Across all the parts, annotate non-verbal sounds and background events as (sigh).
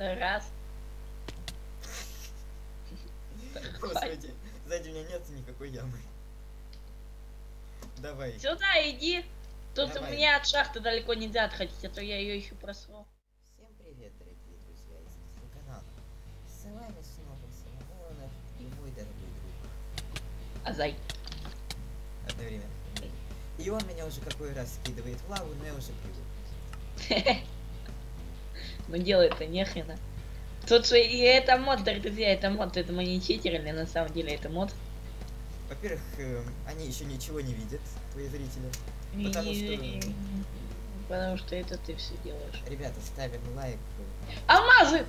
Раз. Господи, сзади меня нет никакой ямы. Давай. Сюда иди. Тут Давай. мне от шахты далеко нельзя отходить, а то я ее еще просрал. Всем привет, дорогие друзья из телеканала. С вами снова Соломонов и мой дорогой друг. Азай. Одновременно. И он меня уже какой раз скидывает в лаву, но я уже привык. (laughs) Ну делает-то нехрена. Тут же и это мод, друзья, это мод, это мы не читерили, на самом деле это мод. Во-первых, эм, они еще ничего не видят, твои зрители. Потому И- что- Потому что это ты все делаешь. Ребята, ставим лайк. Алмазы!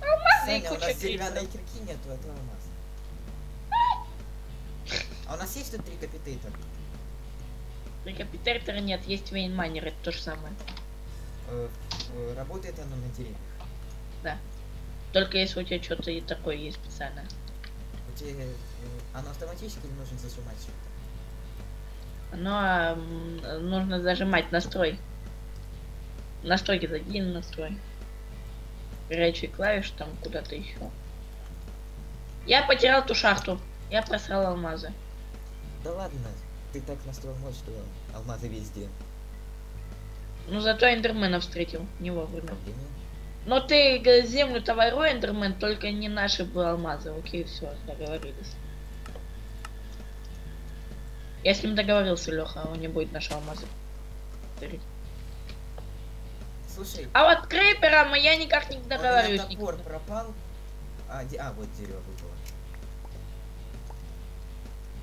Алмазы и Саня, у куча нас деревянной кирки нету, это алмаз. А у нас есть тут три капитейтера? Рекапитертора нет, есть вейнмайнер, это то же самое. Э, э, Работает оно на деревьях. Только если у тебя что-то и такое есть специальное. У тебя э, оно автоматически или нужно зажимать что-то? Но м, нужно зажимать настрой. Настройки зайди на настрой. Горячие клавиши там куда-то еще. Я потерял ту шахту. Я просрал алмазы. Да ладно, ты так настроил мод, что алмазы везде. Ну зато эндермена встретил. Не вовремя. Но ты землю-то воруй, эндермен, только не наши бы алмазы. Окей, все, договорились. Я с ним договорился, Леха, он не будет наши алмазы. Слушай, А вот крипером я никак не у меня договариваюсь. топор пропал. А, а, вот дерево выпало.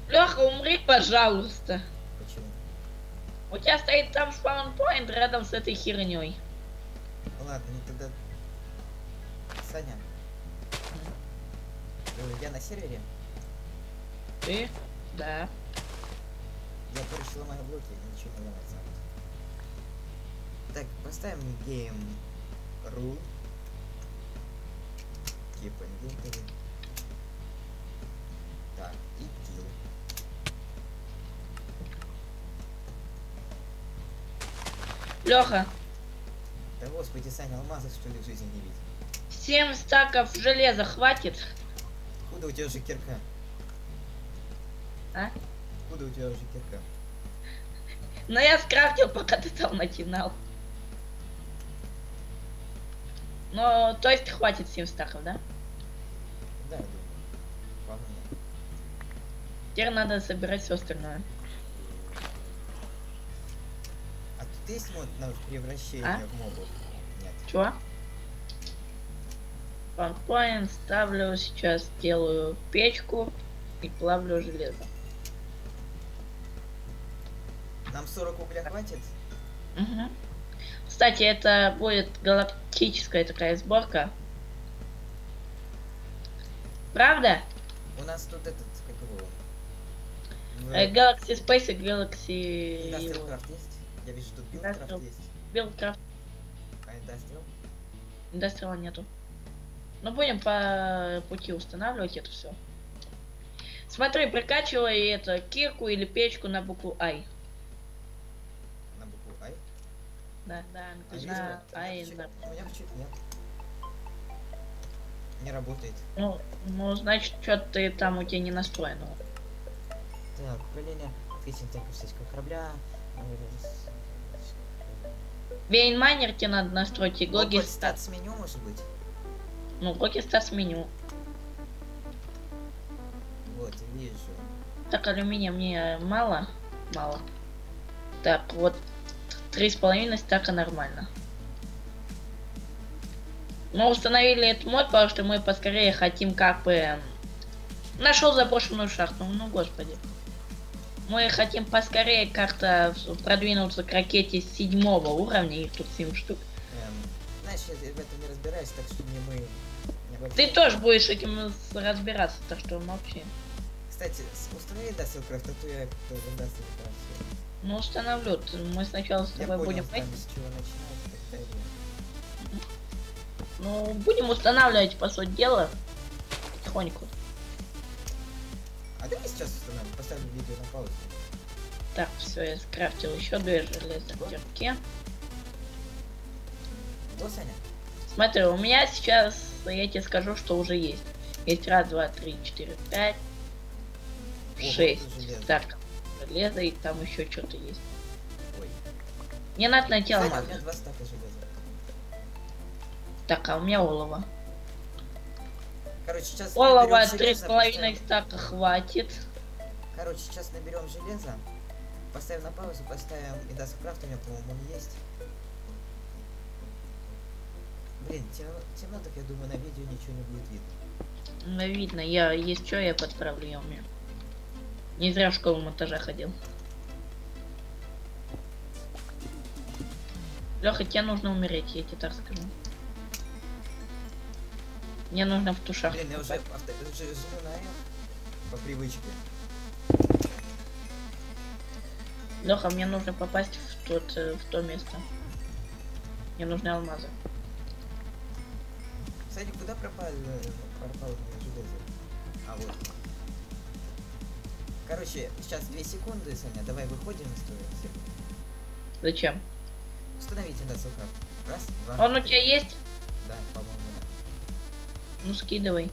Леха, умри, пожалуйста. Почему? У тебя стоит там спаунпоинт рядом с этой херней. Ладно, ну тогда... Саня. э, Я на сервере. Ты? Да. Я, короче, ломаю блоки, ничего не ломать сам. Так, поставим game rule. Keep inventory. Леха, Да господи, Саня, алмазов что ли в жизни не видел? 7 стаков железа хватит? Куда у тебя уже кирка? А? Куда у тебя уже кирка? Но я скрафтил, пока ты там начинал. Ну, то есть хватит 7 стаков, да? Да, я думаю. Вполне. Теперь надо собирать все остальное. Есть мод на превращение А? в мобов? Нет. Чего? Спанпоинт ставлю сейчас, делаю печку и плавлю железо. Нам 40 угля хватит? Мгм. Кстати, это будет галактическая такая сборка. Правда? У нас тут этот, как его? В- Э, Galaxy Space и Galaxy Industrial Craft есть? Я вижу, тут Industrial. есть. Buildcraft. А Industrial? Индастриала нету. Но будем по пути устанавливать это все. Смотри, прикачивай это кирку или печку на букву I. На букву I? Да, да, А на вот? I. У меня почему- нет. Не работает. Ну, ну, значит, что-то ты там у тебя не настроено. Так, управление открытием так корабля. Вейнмайнер тебе надо настроить и Гоги Логи статс меню может быть? Ну, Гоги стас меню. Вот, вижу. Так, алюминия мне мало? Мало. Так, вот три с половиной стака нормально. Мы установили этот мод, потому что мы поскорее хотим как бы... эм, Нашел заброшенную шахту, ну господи. Мы хотим поскорее как-то продвинуться к ракете седьмого уровня, их тут 7 штук. Эм, знаешь, я в этом не разбираюсь, так что не мы... не Ты тоже будешь этим разбираться, так что молчи. Кстати, установи Industrial а то я как-то в Industrial Craft. Ну, установлю. Мы сначала с Я тобой понял, будем... там с чего начинать. Ну, будем устанавливать, по сути дела, потихоньку. Сейчас установим, поставлю видео на паузу. Так, все, я скрафтил еще две железные кирки. Что, Саня? Смотри, у меня сейчас, я тебе скажу, что уже есть. Есть раз, два, три, четыре, пять, Ого, шесть. Так, железо и там еще что-то есть. Ой. Мне надо найти алмаз. железа. Так, а у меня олово. Короче, сейчас Олова три с половиной стака хватит. Короче, сейчас наберем железо. Поставим на паузу, поставим и даст крафт, у меня, по-моему, он есть. Блин, темно, темно, так я думаю, на видео ничего не будет видно. Ну, видно, я есть что, я подправлю, я умею. Не зря в школу монтажа ходил. Леха, тебе нужно умереть, я тебе так скажу. Мне нужно в ту шахту. Блин, я уже, авто, уже жму на F по привычке. Леха, мне нужно попасть в, тот, э, в то место. Мне нужны алмазы. Кстати, куда пропал, э, железо? А, вот. Короче, сейчас две секунды, Саня, давай выходим из твоего сервера. Зачем? Установите на Раз, два, Он у тебя есть? Да, по-моему, да. Ну скидывай.